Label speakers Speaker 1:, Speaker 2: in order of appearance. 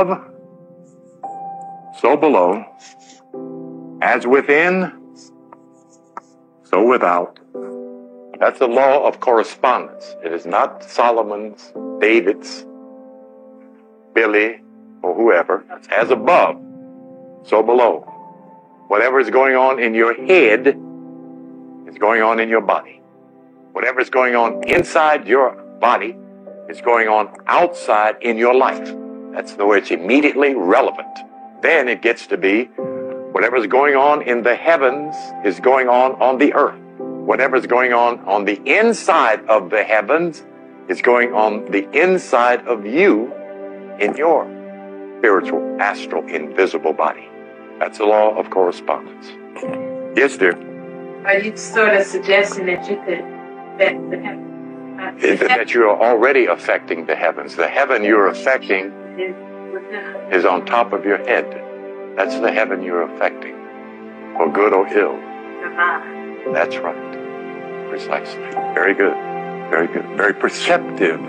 Speaker 1: above, so below, as within, so without. That's the law of correspondence. It is not Solomon's, David's, Billy, or whoever. It's as above, so below. Whatever is going on in your head is going on in your body. Whatever is going on inside your body is going on outside in your life. That's the way it's immediately relevant. Then it gets to be whatever's going on in the heavens is going on on the earth. Whatever's going on on the inside of the heavens is going on the inside of you in your spiritual, astral, invisible body. That's the law of correspondence. Yes, dear.
Speaker 2: Are you sort of suggesting that you could affect the heaven?
Speaker 1: Is it that you are already affecting the heavens? The heaven you're affecting
Speaker 2: is
Speaker 1: on top of your head. That's the heaven you're affecting, for good or ill. That's right. Precisely. Very good. Very good. Very perceptive.